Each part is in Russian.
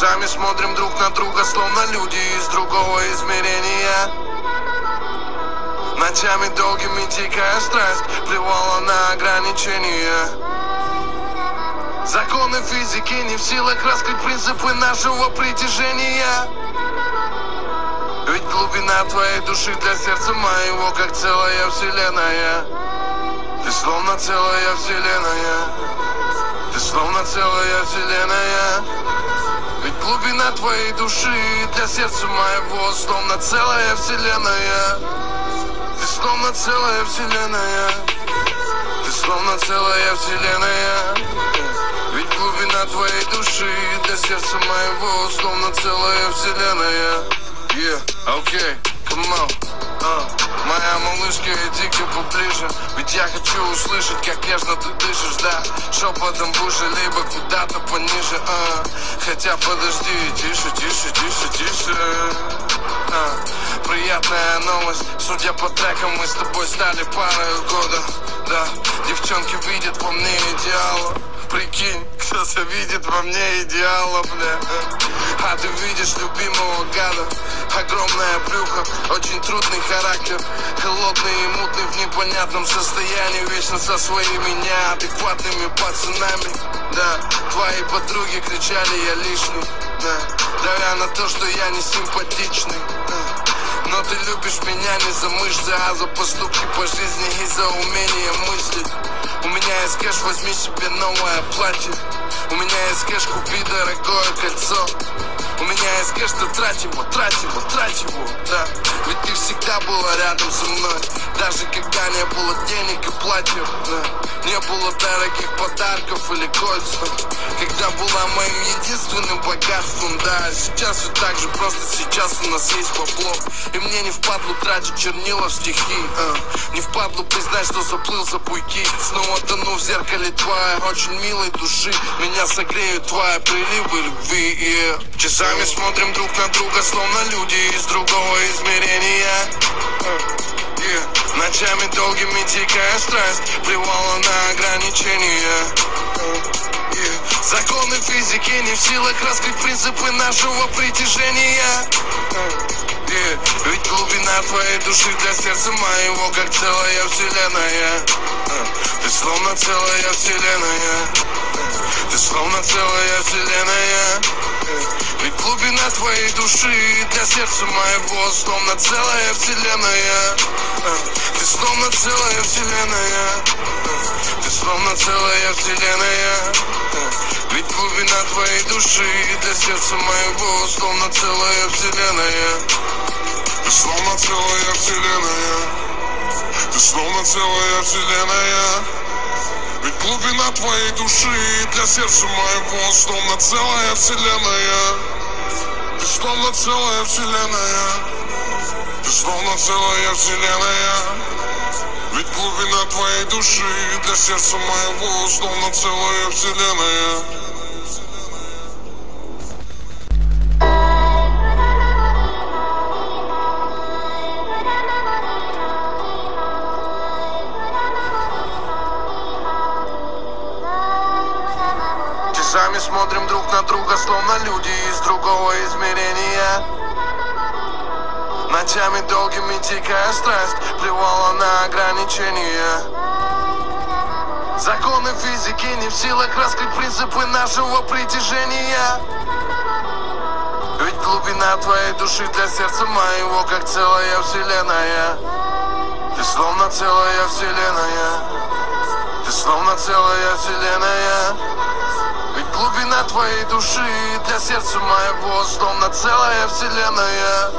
Часами смотрим друг на друга, словно люди из другого измерения. Ночами долгими дикая страсть Плевала на ограничения. Законы физики не в силах раскрыть принципы нашего притяжения. Ведь глубина твоей души для сердца моего Как целая вселенная. Ты словно целая вселенная. Ты словно целая вселенная глубина твоей души для сердца моего Словно целая вселенная Ты словно целая вселенная Ты словно целая вселенная Ведь глубина твоей души для сердца моего Словно целая вселенная Yeah, okay, come on. Uh. Моя малышка, иди-ка поближе Ведь я хочу услышать, как нежно ты дышишь, да. Шепотом выше, либо куда-то пониже, а Хотя подожди, тише, тише, тише, тише. А. Приятная новость, судя по трекам, мы с тобой стали парой года. Да, девчонки видят по мне идеала Прикинь, кто-то видит во мне идеала, бля. А ты видишь любимого гада. Огромное брюхо, очень трудный характер. Холодный и мутный в непонятном состоянии Вечно со своими неадекватными пацанами. Да, твои подруги кричали я лишний. Да, давя на то, что я не симпатичный. Да. Но ты любишь меня не за мышцы, а за поступки по жизни и за умение мыслить. У меня есть кэш, возьми себе новое платье. У меня есть кэш, купи дорогое кольцо. У меня есть кэш, ты трать его, трать его, трать его, да. Ведь ты всегда была рядом со мной Даже когда не было денег и платьев, да. Не было дорогих подарков или кольца Когда была моим единственным богатством, да Сейчас все так же, просто сейчас у нас есть бабло И мне не впадло тратить чернила в стихи а. Не впадло признать, что заплыл за буйки Снова тону в зеркале твоей очень милой души Меня согреют твои приливы любви yeah. Часами смотрим друг на друга, словно люди из другого измерения yeah. Ночами долгими дикая страсть Плевала на ограничения. Законы физики не в силах раскрыть принципы нашего притяжения. Ведь глубина твоей души для сердца моего Как целая вселенная. Ты словно целая вселенная. Ты словно целая вселенная глубина твоей души. Для сердца моего Словно целая вселенная Ты словно целая вселенная Ты словно целая вселенная Ведь глубина твоей души. Для сердца моего Словно целая вселенная Ты словно целая вселенная Ты словно целая вселенная ведь глубина твоей души. Для сердца моего Словно целая вселенная Ты словно целая вселенная Ты словно целая вселенная Ведь глубина твоей души для сердца моего Словно целая вселенная на друга, словно люди из другого измерения. Ночами долгими дикая страсть Плевала на ограничения. Законы физики не в силах раскрыть принципы нашего притяжения. Ведь глубина твоей души для сердца моего Как целая вселенная. Ты словно целая вселенная. Ты словно целая вселенная глубина твоей души для сердца моего Словно целая вселенная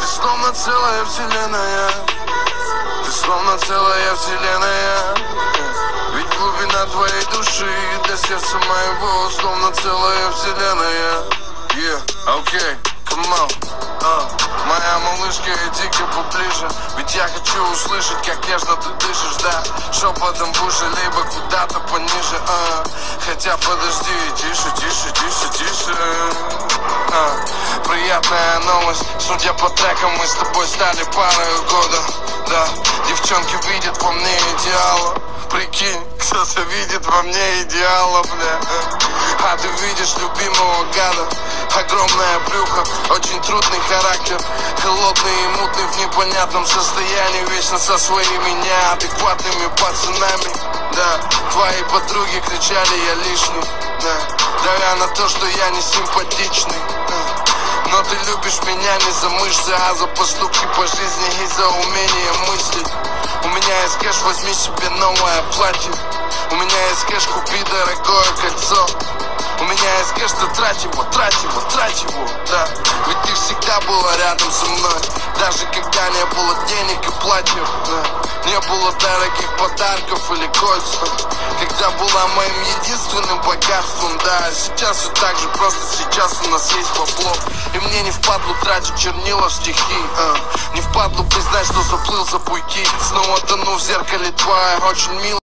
Ты словно целая вселенная Ты словно целая вселенная Ведь глубина твоей души для сердца моего Словно целая вселенная Yeah, okay, come on. Моя малышка, иди-ка поближе. Ведь я хочу услышать, как нежно ты дышишь, да? Шепотом выше, либо куда-то пониже, а Хотя подожди, тише, тише, тише, тише. А. Приятная новость, судя по трекам, мы с тобой стали парой года. Да, девчонки видят по мне идеала прикинь Кто-то видит во мне идеала, бля. А ты видишь любимого гада. Огромное брюхо, очень трудный характер. Холодный и мутный в непонятном состоянии Вечно со своими неадекватными пацанами. Да, твои подруги кричали, я лишний. Да, давя на то, что я не симпатичный. Да. Но ты любишь меня не за мышцы, а за поступки по жизни и за умение мыслить. У меня есть кэш, возьми себе новое платье. У меня есть кэш, купи дорогое кольцо. У меня есть кэш, ты трать его, трать его, трать его, всегда была рядом со мной. Даже когда не было денег и платьев, да. Не было дорогих подарков или кольца Когда была моим единственным богатством, да. Сейчас все так же, просто сейчас у нас есть бабло. И мне не впадлу тратить чернила в стихи а. Не впадлу признать, что заплыл за буйки Снова тону в зеркале твоя очень милая